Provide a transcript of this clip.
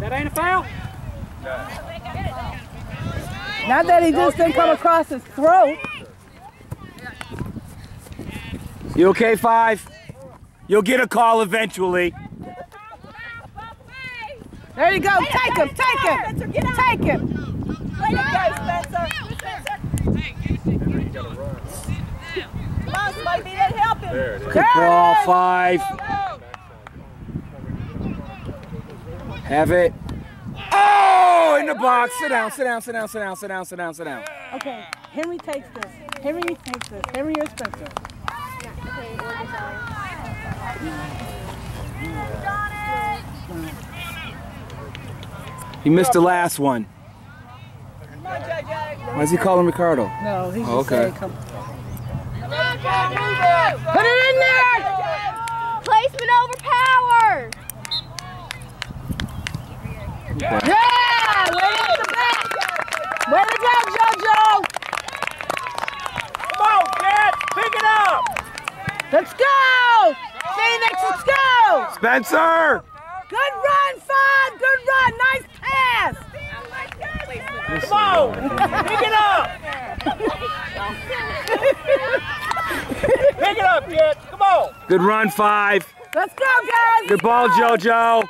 That ain't a foul? Not that he just didn't come across his throat. You okay, five? You'll get a call eventually. There you go. Take him. Take him. Take him. Way to go, Spencer. Come on, somebody be there to help him. There it is. Good ball, five. Have it. Oh, in the box. Sit down, sit down, sit down, sit down, sit down, sit down, sit down. Okay. Henry takes this. Henry takes this. Henry or Spencer. He missed the last one. Come on, JJ. Why is he calling Ricardo? No, he's Oh, just okay. saying come. Put it in there. Yeah. Way to hit the back. Way to go, JoJo. Come on, Cat! Pick it up! Let's go. Phoenix, let's go. Spencer! Good run, Five. Good run. Nice pass. Come on! Pick it up! Pick it up, Cat! Come on! Good run, five. Let's go, guys. Good ball, JoJo.